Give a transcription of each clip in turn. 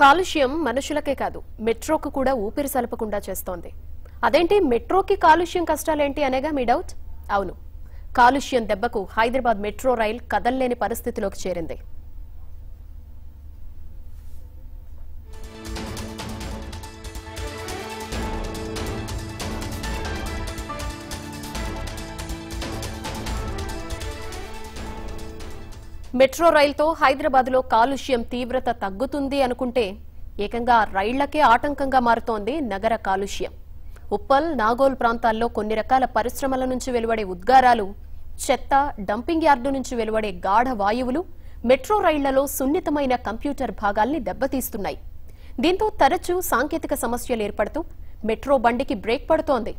కాలుష్యం మనుషులకే కాదు మెట్రోకు కూడా ఊపిరి సలపకుండా చేస్తోంది. అదేంటి మెట్రోకి కాలుష్యం కష్టాలేంటి అనేగా మీ డౌట్? అవును. కాలుష్యం దెబ్బకు హైదరాబాద్ మెట్రో రైల్ కదల్లేని పరిస్థితిలోకి చేరింది. మెట్రో రైల్తో హైదరాబాద్లో కాలుష్యం తీవ్రత తగ్గుతుంది అనుకుంటే ఏకంగా రైళ్ళకే ఆటంకంగా మారుతోంది నగర కాలుష్యం. ఉప్పల్ నాగోల్ ప్రాంతాల్లో కొన్ని రకాల పరిశ్రమల నుంచి వెలువడే ఉద్గారాలు చెత్త డంపింగ్ యార్డు నుంచి వెలువడే గాఢ వాయువులు మెట్రో రైళ్ళలో సున్నితమైన కంప్యూటర్ భాగాల్ని దెబ్బతీస్తున్నాయి. దీంతో తరచూ సాంకేతిక సమస్యలు ఏర్పడుతూ మెట్రో బండికి బ్రేక్ పడుతోంది.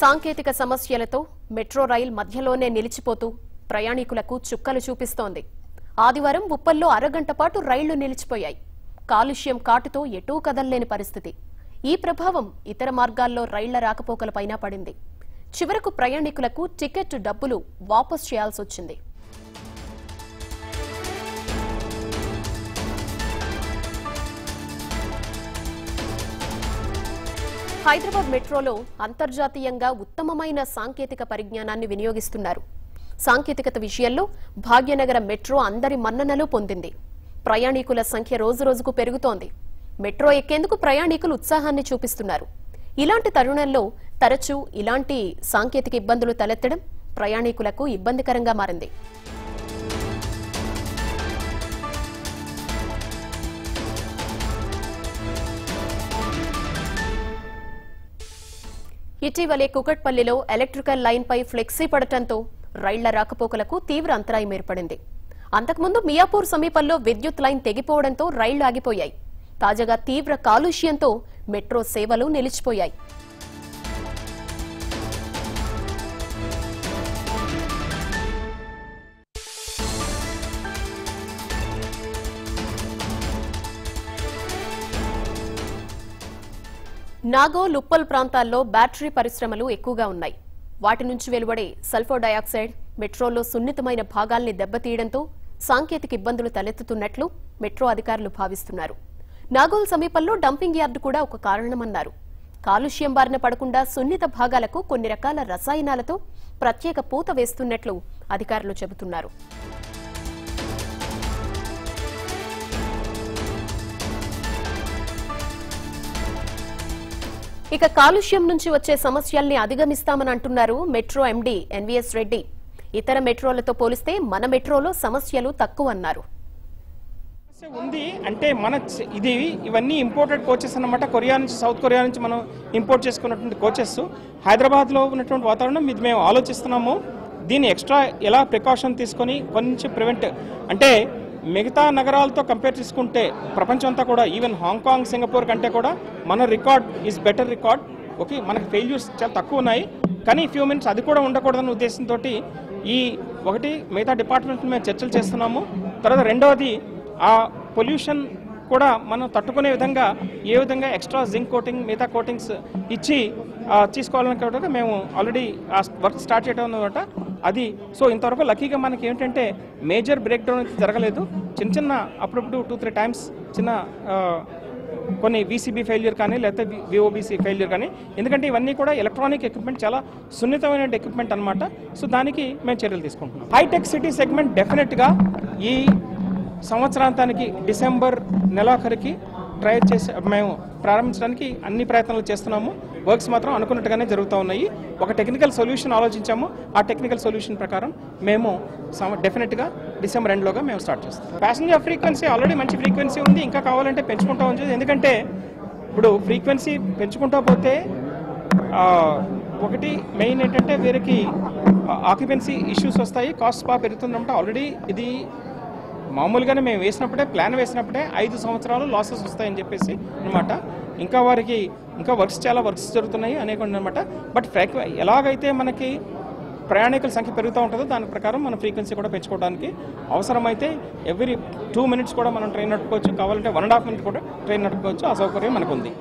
సాంకేతిక సమస్యలతో మెట్రో రైల్ మధ్యలోనే నిలిచిపోతూ ప్రయాణికులకు చుక్కలు చూపిస్తోంది. ఆదివారం ఉప్పల్లో అరగంట పాటు రైళ్ళు నిలిచిపోయాయి. కాలుష్యం కాటుతో ఎటూ కదల్లేని పరిస్థితి. ఈ ప్రభావం ఇతర మార్గాల్లో రైళ్ళ రాకపోకలపైన పడింది. చివరకు ప్రయాణికులకు టికెట్ డబ్బులు వాపస్ చేయాల్సొచ్చింది. హైదరాబాద్ మెట్రోలో అంతర్జాతీయంగా ఉత్తమమైన సాంకేతిక పరిజ్ఞానాన్ని వినియోగిస్తున్నారు. సాంకేతికత విషయంలో భాగ్యనగర మెట్రో అందరి మన్ననలు పొందింది. ప్రయాణికుల సంఖ్య రోజురోజుకు పెరుగుతోంది. మెట్రో ఎక్కేందుకు ప్రయాణికులు ఉత్సాహాన్ని చూపిస్తున్నారు. ఇలాంటి తరుణంలో తరచూ ఇలాంటి సాంకేతిక ఇబ్బందులు తలెత్తడం ప్రయాణికులకు ఇబ్బందికరంగా మారింది. ఇటీవలే కుకట్పల్లిలో ఎలక్ట్రికల్ లైన్పై ఫ్లెక్సీ పడటంతో రైళ్ళ రాకపోకలకు తీవ్ర అంతరాయం ఏర్పడింది. అంతకుముందు మియాపూర్ సమీపంలో విద్యుత్ లైన్ తెగిపోవడంతో రైళ్ళు ఆగిపోయాయి. తాజాగా తీవ్ర కాలుష్యంతో మెట్రో సేవలు నిలిచిపోయాయి. నాగో లుప్పల్ ప్రాంతాల్లో బ్యాటరీ పరిశ్రమలు ఎక్కువగా ఉన్నాయి. వాటి నుంచి వెలువడే సల్ఫర్ డయాక్సైడ్ మెట్రోలో సున్నితమైన భాగాల్ని దెబ్బతీయడంతో సాంకేతిక ఇబ్బందులు తలెత్తుతున్నట్లు మెట్రో అధికారులు భావిస్తున్నారు. నాగోల్ సమీపంలో డంపింగ్ యార్డు కూడా ఒక కారణమన్నారు. కాలుష్యం బారిన పడకుండా సున్నిత భాగాలకు కొన్ని రకాల రసాయనాలతో ప్రత్యేక పూత వేస్తున్నట్లు అధికారులు చెబుతున్నారు. ఇక కాలుష్యం నుంచి వచ్చే సమస్యల్ని అధిగమిస్తామని అంటున్నారు మెట్రో ఎండీ ఎన్వీఎస్ రెడ్డి. ఇతర మెట్రోలతో పోలిస్తే మన మెట్రోలో సమస్యలు తక్కువ అన్నారు ఉంది అంటే మన ఇది ఇవన్నీ ఇంపోర్టెడ్ కోచెస్ అన్నమాట. కొరియా నుంచి సౌత్ కొరియా నుంచి మనం ఇంపోర్ట్ చేసుకున్నటువంటి కోచెస్ హైదరాబాద్లో ఉన్నటువంటి వాతావరణం ఇది మేము ఆలోచిస్తున్నాము. దీన్ని ఎక్స్ట్రా ఎలా ప్రికాషన్ తీసుకొని కొంచెం ప్రివెంట్ అంటే మిగతా నగరాలతో కంపేర్ చేసుకుంటే ప్రపంచం అంతా కూడా ఈవెన్ హాంకాంగ్ సింగపూర్ కంటే కూడా మన record is better record okay మనకి ఫెయిల్యూర్స్ చాలా తక్కువ ఉన్నాయి. కానీ ఫ్యూ మినిట్స్ అది కూడా ఉండకూడదన్న ఉద్దేశంతో ఈ ఒకటి మిగతా డిపార్ట్మెంట్ మేము చర్చలు చేస్తున్నాము. తర్వాత రెండవది ఆ పొల్యూషన్ కూడా మనం తట్టుకునే విధంగా ఏ విధంగా ఎక్స్ట్రా జింక్ కోటింగ్ మిగతా కోటింగ్స్ ఇచ్చి తీసుకోవాలని మేము ఆల్రెడీ ఆ వర్క్ స్టార్ట్ చేయడం అనమాట అది. సో ఇంతవరకు లక్కీగా మనకి ఏంటంటే మేజర్ బ్రేక్ డౌన్ అయితే జరగలేదు. చిన్న చిన్న అప్పుడప్పుడు టూ త్రీ టైమ్స్ చిన్న కొన్ని వీసీబీ ఫెయిల్యూర్ కానీ లేకపోతే విఓబీసీ ఫెయిల్యూర్ కానీ. ఎందుకంటే ఇవన్నీ కూడా ఎలక్ట్రానిక్ ఎక్విప్మెంట్ చాలా సున్నితమైన ఎక్విప్మెంట్ అనమాట సో దానికి మేము చర్యలు తీసుకుంటున్నాం. హైటెక్ సిటీ సెగ్మెంట్ డెఫినెట్గా ఈ సంవత్సరాంతానికి డిసెంబర్ నెలాఖరికి ట్రై చేసి మేము ప్రారంభించడానికి అన్ని ప్రయత్నాలు చేస్తున్నాము. వర్క్స్ మాత్రం అనుకున్నట్టుగానే జరుగుతూ ఉన్నాయి. ఒక టెక్నికల్ సొల్యూషన్ ఆలోచించాము. ఆ టెక్నికల్ సొల్యూషన్ ప్రకారం మేము డెఫినెట్గా డిసెంబర్ ఎండ్లోగా మేము స్టార్ట్ చేస్తాం. ప్యాసింజర్ ఫ్రీక్వెన్సీ ఆల్రెడీ మంచి ఫ్రీక్వెన్సీ ఉంది. ఇంకా కావాలంటే పెంచుకుంటా ఉంది ఎందుకంటే ఇప్పుడు ఫ్రీక్వెన్సీ పెంచుకుంటా పోతే ఒకటి మెయిన్ ఏంటంటే వీరికి ఆక్యుపెన్సీ ఇష్యూస్ వస్తాయి. కాస్ట్ బాగా పెరుగుతుందంటే. ఆల్రెడీ ఇది మామూలుగానే మేము వేసినప్పుడే ప్లాన్ వేసినప్పుడే ఐదు సంవత్సరాలు లాసెస్ వస్తాయని చెప్పేసి అనమాట ఇంకా వారికి ఇంకా వర్క్స్ చాలా వర్క్స్ జరుగుతున్నాయి అనేక అనమాట బట్ ఫ్రీక్వ ఎలాగైతే మనకి ప్రయాణికుల సంఖ్య పెరుగుతూ ఉంటుందో దాని ప్రకారం మన ఫ్రీక్వెన్సీ కూడా పెంచుకోవడానికి అవసరమైతే ఎవ్రీ టూ మినిట్స్ కూడా మనం ట్రైన్ నడుపుకోవచ్చు. కావాలంటే వన్ అండ్ హాఫ్ మినిట్ కూడా ట్రైన్ నడుపుకోవచ్చు. ఆ సౌకర్యం మనకు ఉంది